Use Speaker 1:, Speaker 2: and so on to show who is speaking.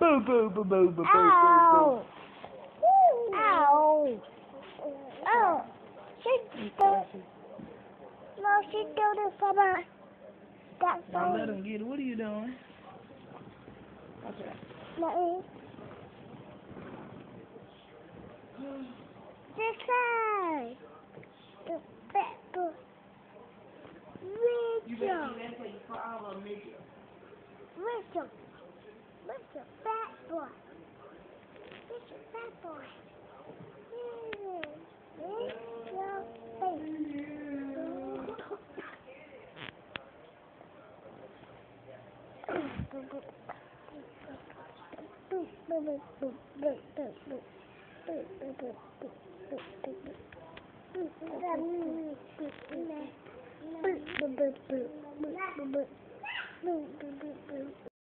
Speaker 1: Boo boo boo boo boo boo boo boo.
Speaker 2: Ow! Ow! Oh! She stole. No, she stole it from her. That's
Speaker 1: Don't let him get it. What are you doing?
Speaker 2: Nothing. This side. The fat boy. Rachel. Rachel. Rachel, fat boy. Rachel, fat boy. Yeah. Rachel, face.